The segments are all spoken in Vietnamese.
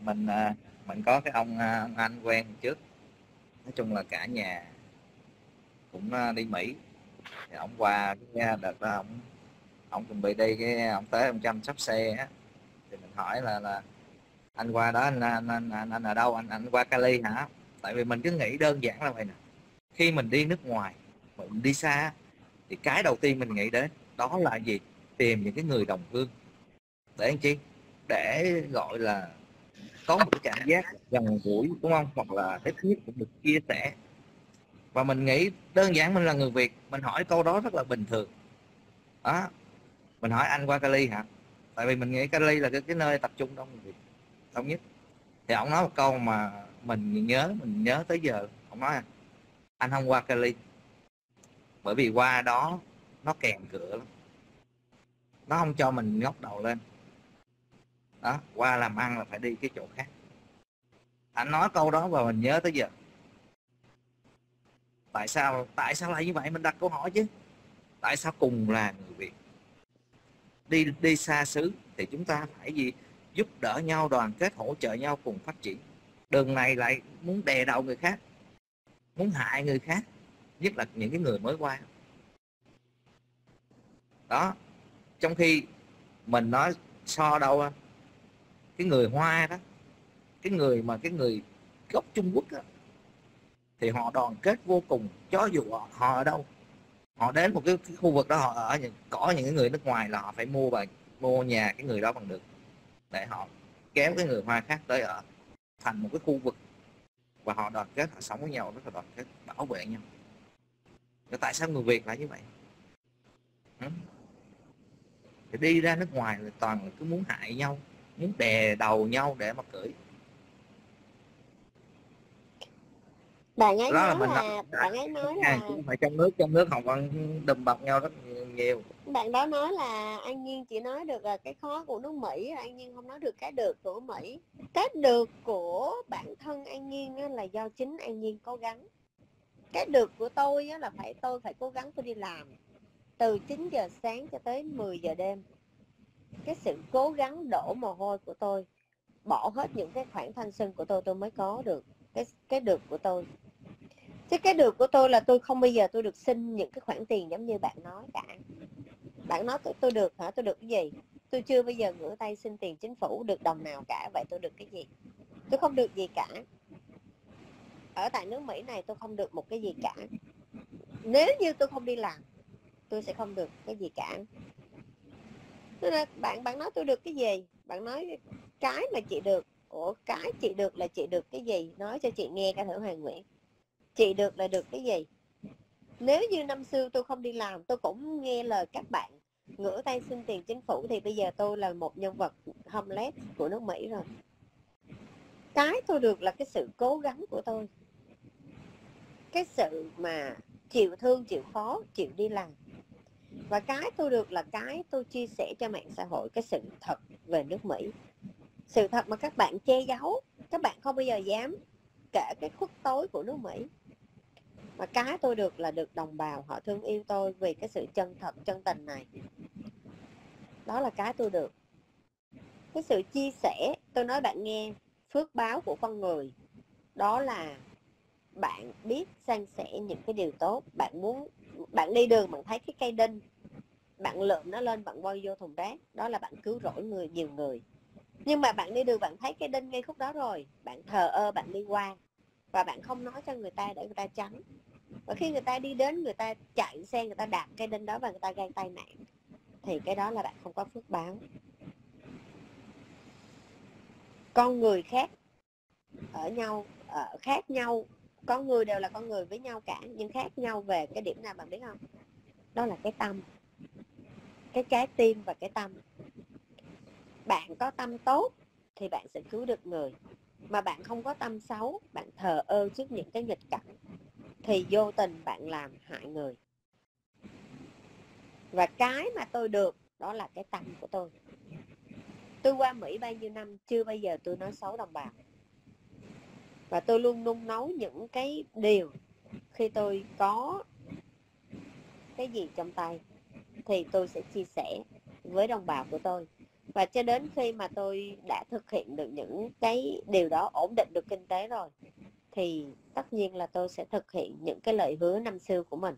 mình à, mình có cái ông, à, ông anh quen trước. Nói chung là cả nhà cũng à, đi Mỹ. Thì ông qua cái đợt đó ông ông chuẩn bị đi cái ông tới ông chăm sóc xe á. Thì mình hỏi là là anh qua đó anh anh anh, anh, anh ở đâu? Anh anh qua Cali hả? Tại vì mình cứ nghĩ đơn giản là vậy nè. Khi mình đi nước ngoài mình đi xa thì cái đầu tiên mình nghĩ đến đó là gì? Tìm những cái người đồng hương. Để anh chi? Để gọi là có một cái cảm giác gần gũi đúng không? Hoặc là ít nhất cũng được chia sẻ. Và mình nghĩ đơn giản mình là người Việt mình hỏi câu đó rất là bình thường. Đó. Mình hỏi anh qua Cali hả? Tại vì mình nghĩ Cali là cái, cái nơi tập trung đông người Việt đông nhất. Thì ông nói một câu mà mình nhớ mình nhớ tới giờ. Ông nói anh không qua Cali. Bởi vì qua đó nó kèm cửa lắm. Nó không cho mình ngóc đầu lên đó, qua làm ăn là phải đi cái chỗ khác. Anh nói câu đó và mình nhớ tới giờ. Tại sao tại sao lại như vậy? Mình đặt câu hỏi chứ. Tại sao cùng là người việt? Đi đi xa xứ thì chúng ta phải gì? Giúp đỡ nhau, đoàn kết, hỗ trợ nhau cùng phát triển. Đường này lại muốn đè đầu người khác, muốn hại người khác, nhất là những cái người mới qua. Đó, trong khi mình nói so đâu cái người hoa đó cái người mà cái người gốc trung quốc đó, thì họ đoàn kết vô cùng cho dù họ, họ ở đâu họ đến một cái, cái khu vực đó họ ở những có những người nước ngoài là họ phải mua và mua nhà cái người đó bằng được để họ kéo cái người hoa khác tới ở thành một cái khu vực và họ đoàn kết họ sống với nhau rất là đoàn kết bảo vệ nhau. Rồi tại sao người việt lại như vậy? Thì đi ra nước ngoài là toàn là cứ muốn hại nhau muốn đè đầu nhau để mà cưỡi. Bạn ấy đó nói là, mình là bạn ấy nói là cũng phải trong nước trong nước họ còn đùm bọc nhau rất nhiều bạn đó nói là an nhiên chỉ nói được là cái khó của nước mỹ an nhiên không nói được cái được của mỹ. Cái được của bản thân an nhiên là do chính an nhiên cố gắng. Cái được của tôi là phải tôi phải cố gắng tôi đi làm từ 9 giờ sáng cho tới 10 giờ đêm cái sự cố gắng đổ mồ hôi của tôi bỏ hết những cái khoảng thanh xuân của tôi tôi mới có được cái cái được của tôi. Chứ cái được của tôi là tôi không bao giờ tôi được xin những cái khoản tiền giống như bạn nói cả. Bạn nói tôi, tôi được hả? Tôi được cái gì? Tôi chưa bao giờ ngửa tay xin tiền chính phủ được đồng nào cả. Vậy tôi được cái gì? Tôi không được gì cả. Ở tại nước mỹ này tôi không được một cái gì cả. Nếu như tôi không đi làm tôi sẽ không được cái gì cả nên là bạn bạn nói tôi được cái gì? Bạn nói cái mà chị được. Ủa, cái chị được là chị được cái gì? Nói cho chị nghe ca thử hoàng nguyễn. Chị được là được cái gì? Nếu như năm xưa tôi không đi làm, tôi cũng nghe lời các bạn ngửa tay xin tiền chính phủ, thì bây giờ tôi là một nhân vật homeless của nước mỹ rồi. Cái tôi được là cái sự cố gắng của tôi. Cái sự mà chịu thương, chịu khó, chịu đi làm và cái tôi được là cái tôi chia sẻ cho mạng xã hội, cái sự thật về nước Mỹ. Sự thật mà các bạn che giấu, các bạn không bao giờ dám kể cái khuất tối của nước Mỹ. Mà cái tôi được là được đồng bào họ thương yêu tôi vì cái sự chân thật, chân tình này. Đó là cái tôi được. Cái sự chia sẻ, tôi nói bạn nghe, phước báo của con người, đó là bạn biết san sẻ những cái điều tốt. Bạn muốn, bạn đi đường, bạn thấy cái cây đinh bạn lượm nó lên, bạn bôi vô thùng rác, đó là bạn cứu rỗi người, nhiều người. Nhưng mà bạn đi đường bạn thấy cái đinh ngay khúc đó rồi, bạn thờ ơ, bạn đi qua, và bạn không nói cho người ta để người ta tránh. Và khi người ta đi đến, người ta chạy xe, người ta đạp cái đinh đó và người ta gây tai nạn, thì cái đó là bạn không có phước báo. Con người khác ở nhau, ở khác nhau con người đều là con người với nhau cả, nhưng khác nhau về cái điểm nào bạn biết không? Đó là cái tâm cái trái tim và cái tâm. Bạn có tâm tốt thì bạn sẽ cứu được người. Mà bạn không có tâm xấu, bạn thờ ơ trước những cái nghịch cảnh, thì vô tình bạn làm hại người. Và cái mà tôi được, đó là cái tâm của tôi. Tôi qua mỹ bao nhiêu năm, chưa bao giờ tôi nói xấu đồng bào. Và tôi luôn nung nấu những cái điều khi tôi có cái gì trong tay thì tôi sẽ chia sẻ với đồng bào của tôi. Và cho đến khi mà tôi đã thực hiện được những cái điều đó, ổn định được kinh tế rồi, thì tất nhiên là tôi sẽ thực hiện những cái lời hứa năm xưa của mình.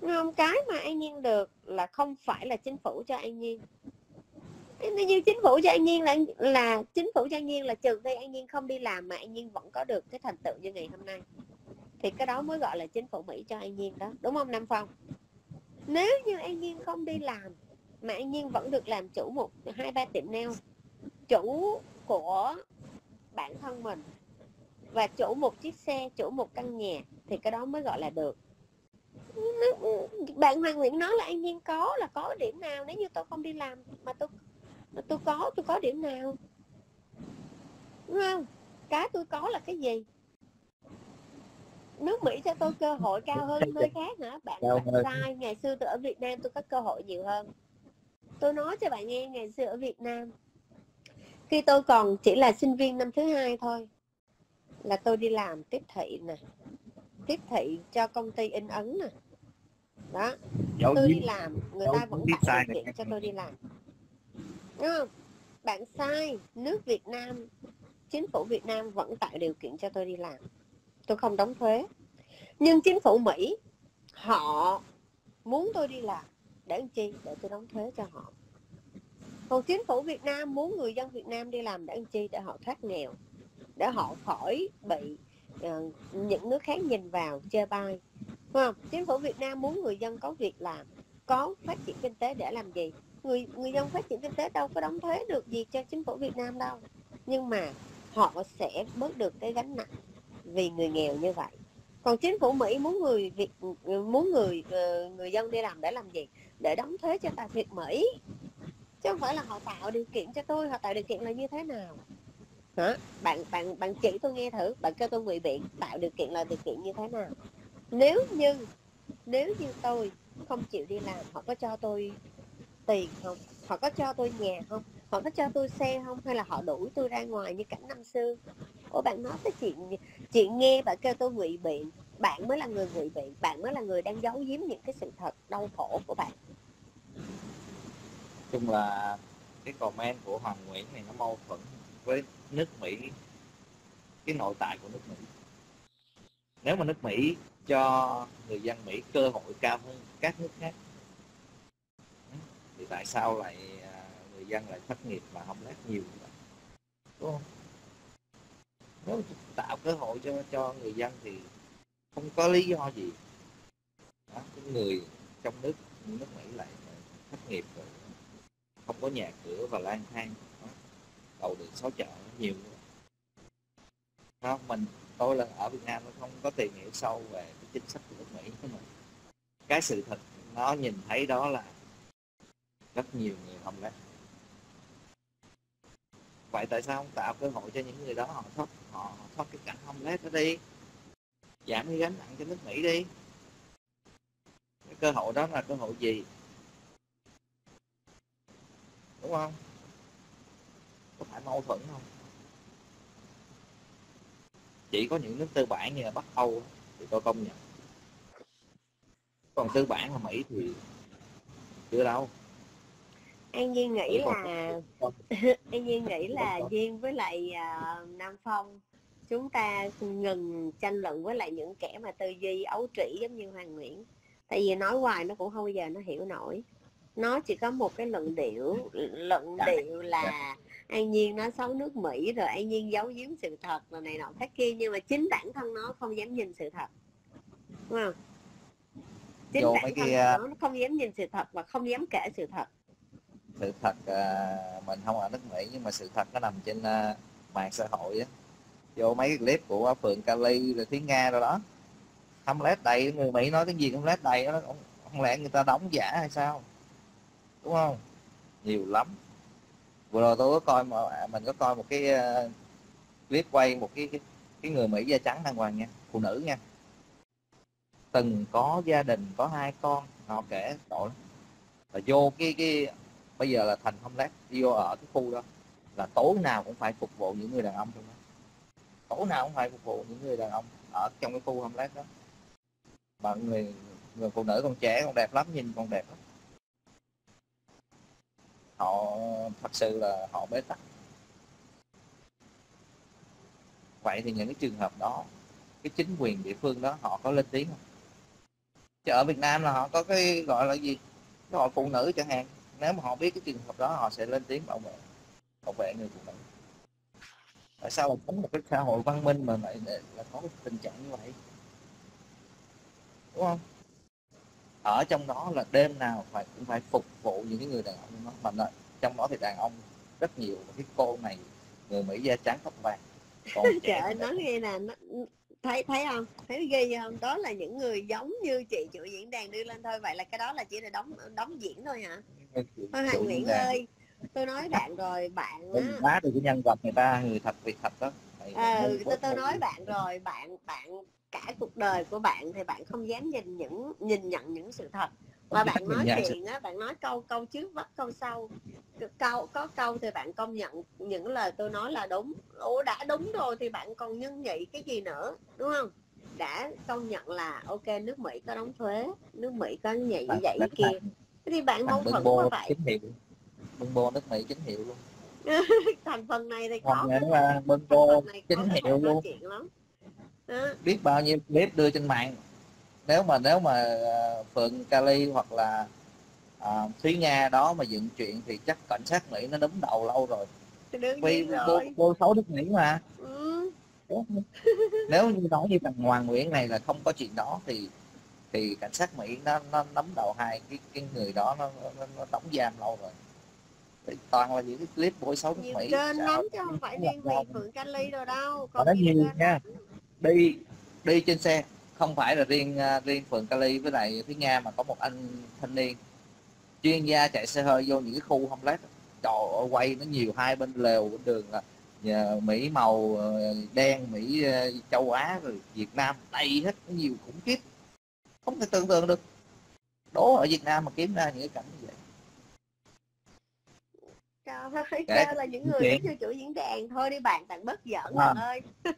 Không cái mà an nhiên được là không phải là chính phủ cho an nhiên. Như chính phủ cho an nhiên là là chính phủ cho an nhiên là trừ khi an nhiên không đi làm mà an nhiên vẫn có được cái thành tựu như ngày hôm nay thì cái đó mới gọi là chính phủ mỹ cho an nhiên đó, đúng không nam phong? Nếu như an nhiên không đi làm, mà an nhiên vẫn được làm chủ một, hai, ba tiệm nail, chủ của bản thân mình và chủ một chiếc xe, chủ một căn nhà, thì cái đó mới gọi là được. Bạn Hoàng Nguyễn nói là an nhiên có, là có điểm nào nếu như tôi không đi làm mà tôi tôi có tôi có điểm nào? Đúng không? Cái tôi có là cái gì? Nước Mỹ cho tôi cơ hội cao hơn nơi khác hả bạn, bạn sai ngày xưa tôi ở Việt Nam tôi có cơ hội nhiều hơn. Tôi nói cho bạn nghe ngày xưa ở Việt Nam khi tôi còn chỉ là sinh viên năm thứ hai thôi là tôi đi làm tiếp thị nè tiếp thị cho công ty in ấn nè. Đó Dẫu tôi đi làm người ta vẫn tạo điều kiện cho tôi đi làm. Đúng không? Bạn sai nước Việt Nam chính phủ Việt Nam vẫn tạo điều kiện cho tôi đi làm tôi không đóng thuế. Nhưng chính phủ Mỹ họ muốn tôi đi làm. Để làm chi? Để tôi đóng thuế cho họ. Còn chính phủ Việt Nam muốn người dân Việt Nam đi làm để làm chi? Để họ thoát nghèo. Để họ khỏi bị uh, những nước khác nhìn vào chê bai. Không? chính phủ Việt Nam muốn người dân có việc làm có phát triển kinh tế để làm gì? Người người dân phát triển kinh tế đâu có đóng thuế được gì cho chính phủ Việt Nam đâu. Nhưng mà họ sẽ bớt được cái gánh nặng vì người nghèo như vậy. Còn chính phủ Mỹ muốn người Việt muốn người ờ, người dân đi làm để làm gì? Để đóng thuế cho tài Việt Mỹ. Chứ không phải là họ tạo điều kiện cho tôi họ tạo điều kiện là như thế nào? Hả? Bạn bạn bạn chỉ tôi nghe thử bạn kêu tôi ngụy biện tạo điều kiện là điều kiện như thế nào? Nếu như nếu như tôi không chịu đi làm họ có cho tôi tiền không? Họ có cho tôi nhà không? Họ có cho tôi xe không? Hay là họ đuổi tôi ra ngoài như cảnh năm xưa? Ủa bạn nói cái chuyện chuyện nghe bạn kêu tôi ngụy biện, bạn mới là người ngụy biện, bạn mới là người đang giấu giếm những cái sự thật đau khổ của bạn. Chung là cái comment của Hoàng Nguyễn này nó mâu thuẫn với nước Mỹ, cái nội tại của nước Mỹ. Nếu mà nước Mỹ cho người dân Mỹ cơ hội cao hơn các nước khác, thì tại sao lại à, người dân lại thất nghiệp mà không lát nhiều? Như vậy đúng không? Nếu tạo cơ hội cho cho người dân thì không có lý do gì. Đó, cái người trong nước nước Mỹ lại thất nghiệp rồi. Không có nhà cửa và lang thang. Cầu đường xó chợ nhiều. Không? Mình tôi là ở Việt Nam nó không có tìm hiểu sâu về cái chính sách của nước Mỹ nhưng mà cái sự thật nó nhìn thấy đó là rất nhiều người không đấy vậy tại sao không tạo cơ hội cho những người đó họ thoát họ, thoát cái cảnh homeless đó đi? Giảm cái gánh nặng cho nước Mỹ đi. Cái cơ hội đó là cơ hội gì? Đúng không? Có phải mâu thuẫn không? Chỉ có những nước tư bản như là Bắc Âu thì tôi công nhận. Còn tư bản là Mỹ thì chưa đâu. An Nhiên nghĩ là An Nhiên nghĩ là Duyên với lại uh, Nam Phong chúng ta ngừng tranh luận với lại những kẻ mà tư duy ấu trĩ giống như Hoàng Nguyễn. Tại vì nói hoài nó cũng không bao giờ nó hiểu nổi. Nó chỉ có một cái luận điệu luận dạ. điệu là dạ. an nhiên nó xấu nước mỹ rồi an nhiên giấu giếm sự thật là này nọ khác kia nhưng mà chính bản thân nó không dám nhìn sự thật. Đúng không? Chính Vô bản thân kia... nó, nó không dám nhìn sự thật và không dám kể sự thật sự thật uh, mình không ở nước mỹ nhưng mà sự thật nó nằm trên uh, mạng xã hội á. Vô mấy cái clip của phượng Cali, rồi tiếng nga rồi đó. Không lét đầy người mỹ nói cái gì cũng lét đầy đó không, không lẽ người ta đóng giả hay sao? Đúng không? Nhiều lắm. Vừa rồi tôi có coi mà mình có coi một cái uh, clip quay một cái, cái cái người mỹ da trắng đàng hoàng nha phụ nữ nha. Từng có gia đình có hai con họ kể tội là vô cái cái bây giờ là thành không lát vô ở cái khu đó. Là tối nào cũng phải phục vụ những người đàn ông trong đó. Tối nào cũng phải phục vụ những người đàn ông ở trong cái khu không lát đó. Mà người người phụ nữ còn trẻ, còn đẹp lắm, nhìn còn đẹp lắm. Họ thật sự là họ bế tắc. Vậy thì những cái trường hợp đó, cái chính quyền địa phương đó, họ có lên tiếng không? Chứ ở Việt Nam là họ có cái gọi là gì? Cái hội phụ nữ chẳng hạn nếu mà họ biết cái trường hợp đó họ sẽ lên tiếng bảo vệ bảo vệ người phụ nữ. Tại sao mà có một cái xã hội văn minh mà lại là có cái tình trạng như vậy? Đúng không? Ở trong đó là đêm nào phải cũng phải phục vụ những cái người đàn ông đó. Mà nó, trong đó thì đàn ông rất nhiều cái cô này người mỹ da trắng tóc vàng còn trời ơi nói nghe nè nó, thấy thấy không? Thấy ghê không? Đó là những người giống như chị chủ diễn đàn đưa lên thôi. Vậy là cái đó là chỉ là đóng đóng diễn thôi hả thôi Hoàng Nguyễn ơi tôi nói bạn rồi bạn á quá được cái nhân vật người ta người thật việc thật đó. Ừ, tôi tôi nói bạn rồi bạn bạn cả cuộc đời của bạn thì bạn không dám nhìn những nhìn nhận những sự thật. Và bạn nói chuyện á bạn nói câu câu trước vắt câu sau. Câu có câu thì bạn công nhận những lời tôi nói là đúng. Ủa đã đúng rồi thì bạn còn nhân nhị cái gì nữa đúng không? Đã công nhận là ok nước mỹ có đóng thuế nước mỹ có như vậy kia thì bạn mâu thuẫn quá vậy. chính hiệu. Bưng bô nước mỹ chính hiệu luôn. Thành phần này thì có bưng bô chính hiệu luôn. biết bao nhiêu clip đưa trên mạng. Nếu mà nếu mà uh, phượng kali hoặc là uh, thúy nga đó mà dựng chuyện thì chắc cảnh sát mỹ nó đấm đầu lâu rồi. Vì vô, vô xấu nước mỹ mà. Ừ. nếu như nói như thằng hoàng nguyễn này là không có chuyện đó thì thì cảnh sát mỹ nó nó nắm đầu hai cái cái người đó nó nó, nó đóng giam lâu rồi. Thì toàn là những cái clip bôi xấu nước mỹ kênh lắm chứ không phải riêng vì phượng kali rồi đâu có nó nhiều nha đi đi trên xe không phải là riêng à, riêng phường Cali với lại phía Nga mà có một anh thanh niên. Chuyên gia chạy xe hơi vô những cái khu homeless trời ơi quay nó nhiều hai bên lều bên đường là nhà Mỹ màu ờ, đen Mỹ ờ, châu Á rồi Việt Nam đầy hết nhiều khủng khiếp không thể tưởng tượng được. Đố ở Việt Nam mà kiếm ra những cái cảnh như vậy. Trời ơi, Kể là những người biết cho chủ diễn đàn thôi đi bạn bạn bất giỡn à. ơi.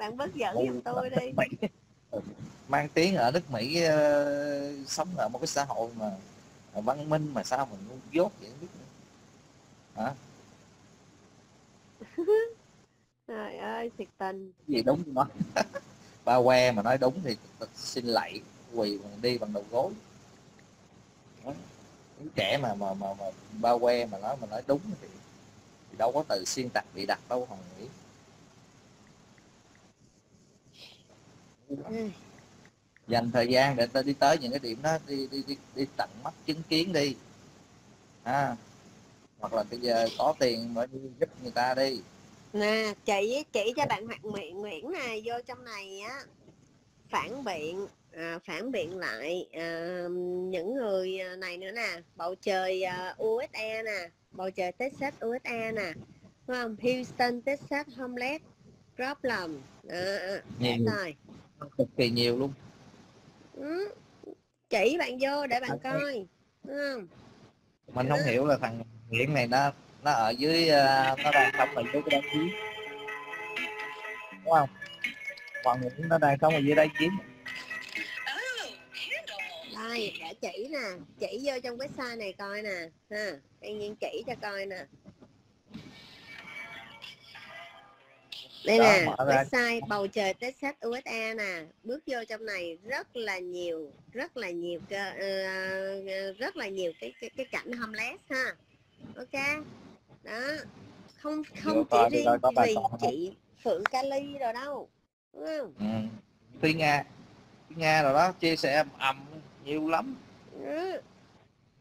Bạn bớt giận giùm tôi đi. Mang tiếng ở nước Mỹ uh, sống ở một cái xã hội mà, văn minh mà sao mình ngu dốt vậy? Không biết nữa. hả? Trời ơi thiệt tình. Gì đúng không ba que mà nói đúng thì xin lạy quỳ bằng đi bằng đầu gối. Những trẻ mà mà mà, mà ba que mà nói mà nói đúng thì, thì đâu có từ xuyên tạc bị đặt đâu hồng nghĩ dành thời gian để ta đi tới những cái điểm đó đi đi đi, đi tận mắt chứng kiến đi. À, hoặc là bây giờ có tiền mới giúp người ta đi. Nè chị chỉ cho bạn Hoàng Nguyễn Nguyễn này vô trong này á. Phản biện à, phản biện lại à, những người này nữa nè bầu trời à, USA nè bầu trời Texas USA nè đúng không? Houston Texas homeless problem à, à, rồi. Cực kỳ nhiều luôn. Ừ. chỉ bạn vô để bạn coi đúng không? Mình không hiểu là thằng Nguyễn này nó nó ở dưới uh, nó đang sống ở dưới cái đá chiến đúng không? Còn Nguyễn nó đang sống ở dưới đá chiến đây đã chỉ nè chỉ vô trong cái website này coi nè ha anh nhiên chỉ cho coi nè. Đây đó, nè website bầu trời Texas USA nè bước vô trong này rất là nhiều rất là nhiều uh, rất là nhiều cái cái cái cảnh homeless ha. Ok đó không không chỉ riêng vì chị Phượng Kali rồi đâu đúng không? Ừ. Phi Nga Phi Nga rồi đó chia sẻ ầm nhiều lắm. Ừ.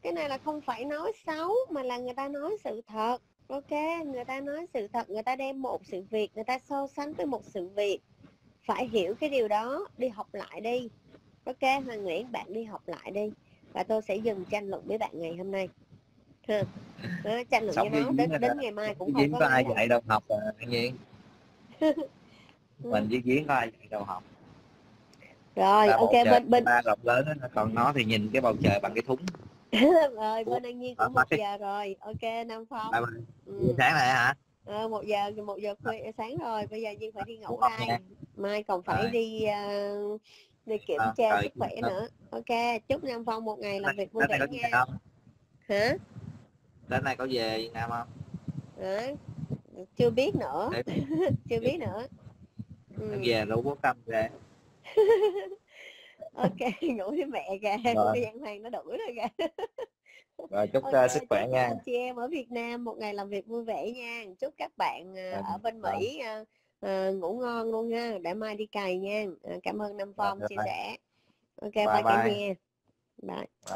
cái này là không phải nói xấu mà là người ta nói sự thật. Ok người ta nói sự thật người ta đem một sự việc người ta so sánh với một sự việc. Phải hiểu cái điều đó đi học lại đi. Ok hoàng nguyễn bạn đi học lại đi và tôi sẽ dừng tranh luận với bạn ngày hôm nay. Ha tranh luận với nó đến đến ngày mai cũng không có ai dạy đâu học à nhiên mình với có ai dạy đâu học rồi ok bên bên rộng lớn đó, còn nó thì nhìn cái bầu trời bằng cái thúng. Rồi bên an nhiên cũng một giờ rồi. Ok nam phong. Bye bye. Ừ. sáng này hả? À, một giờ một giờ khuya sáng rồi. Bây giờ nhiên phải đi ngủ đây mai còn phải rồi. đi uh, đi kiểm à, tra sức khỏe nữa. Ok chúc nam phong một ngày làm việc vui vẻ nha. hả? Đến nay có về Việt Nam không? Đấy. chưa biết nữa. Chưa biết nữa. Ừ. về rủ bố tâm về ok ngủ với mẹ kìa thời gian hoàng nó đuổi rồi kìa. Rồi chúc Ok, ờ, sức khỏe chúc nha. chị em ở Việt Nam một ngày làm việc vui vẻ nha. Chúc các bạn ờ, Dạ, ở bên vâng. Mỹ ờ, ờ, ngủ ngon luôn nha để mai đi cày nha. Ờ, cảm ơn Nam Phong Dạ, chia sẻ. Ok Bye bye cả bye. nhà. Bye. Bye.